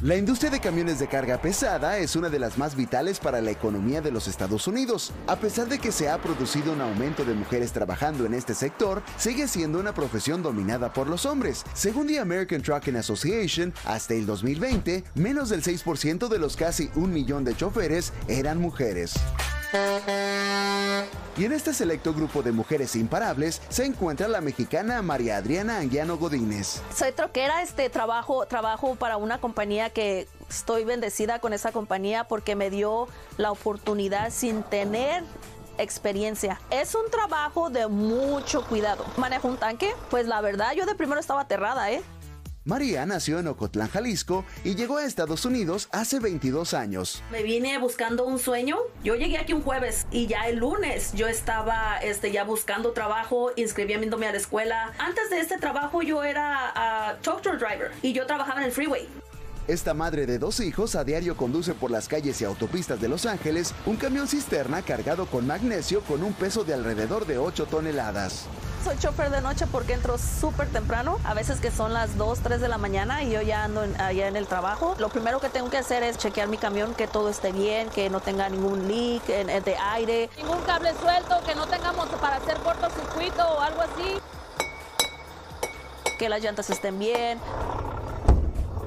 La industria de camiones de carga pesada es una de las más vitales para la economía de los Estados Unidos. A pesar de que se ha producido un aumento de mujeres trabajando en este sector, sigue siendo una profesión dominada por los hombres. Según The American Trucking Association, hasta el 2020, menos del 6% de los casi un millón de choferes eran mujeres. Y en este selecto grupo de mujeres imparables se encuentra la mexicana María Adriana Anguiano Godínez. Soy troquera, este trabajo, trabajo para una compañía que estoy bendecida con esa compañía porque me dio la oportunidad sin tener experiencia. Es un trabajo de mucho cuidado. Manejo un tanque, pues la verdad yo de primero estaba aterrada, ¿eh? María nació en Ocotlán, Jalisco y llegó a Estados Unidos hace 22 años. Me vine buscando un sueño. Yo llegué aquí un jueves y ya el lunes yo estaba este, ya buscando trabajo, inscribiéndome a la escuela. Antes de este trabajo yo era uh, driver y yo trabajaba en el freeway. Esta madre de dos hijos a diario conduce por las calles y autopistas de Los Ángeles un camión cisterna cargado con magnesio con un peso de alrededor de 8 toneladas soy chopper de noche porque entro súper temprano, a veces que son las 2, 3 de la mañana y yo ya ando allá en el trabajo. Lo primero que tengo que hacer es chequear mi camión, que todo esté bien, que no tenga ningún leak de aire. Ningún cable suelto, que no tengamos para hacer cortocircuito o algo así. Que las llantas estén bien.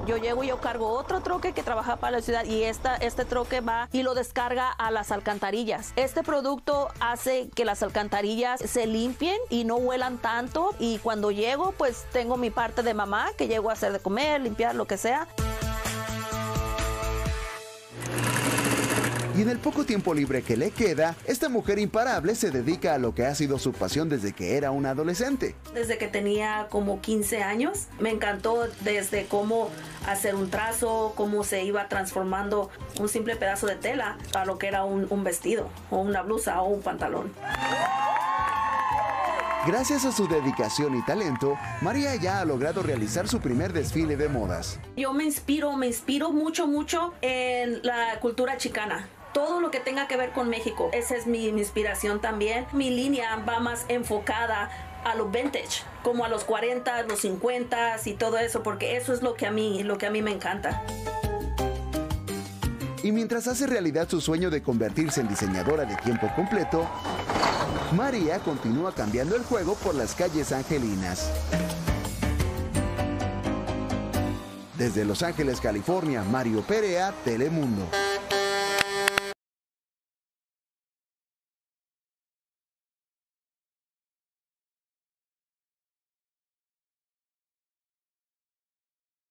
Yo llego y yo cargo otro troque que trabaja para la ciudad y esta, este troque va y lo descarga a las alcantarillas. Este producto hace que las alcantarillas se limpien y no huelan tanto y cuando llego pues tengo mi parte de mamá que llego a hacer de comer, limpiar, lo que sea. Y en el poco tiempo libre que le queda, esta mujer imparable se dedica a lo que ha sido su pasión desde que era una adolescente. Desde que tenía como 15 años, me encantó desde cómo hacer un trazo, cómo se iba transformando un simple pedazo de tela a lo que era un, un vestido o una blusa o un pantalón. Gracias a su dedicación y talento, María ya ha logrado realizar su primer desfile de modas. Yo me inspiro, me inspiro mucho, mucho en la cultura chicana todo lo que tenga que ver con México. Esa es mi, inspiración también. Mi línea va más enfocada a lo vintage, como a los 40, los 50 y todo eso, porque eso es lo que a mí, lo que a mí me encanta. Y mientras hace realidad su sueño de convertirse en diseñadora de tiempo completo, María continúa cambiando el juego por las calles angelinas. Desde Los Ángeles, California, Mario Perea, Telemundo.